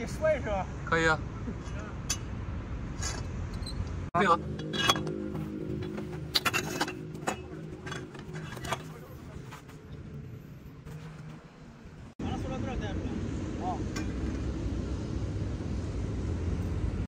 你说一声。可以啊。没有？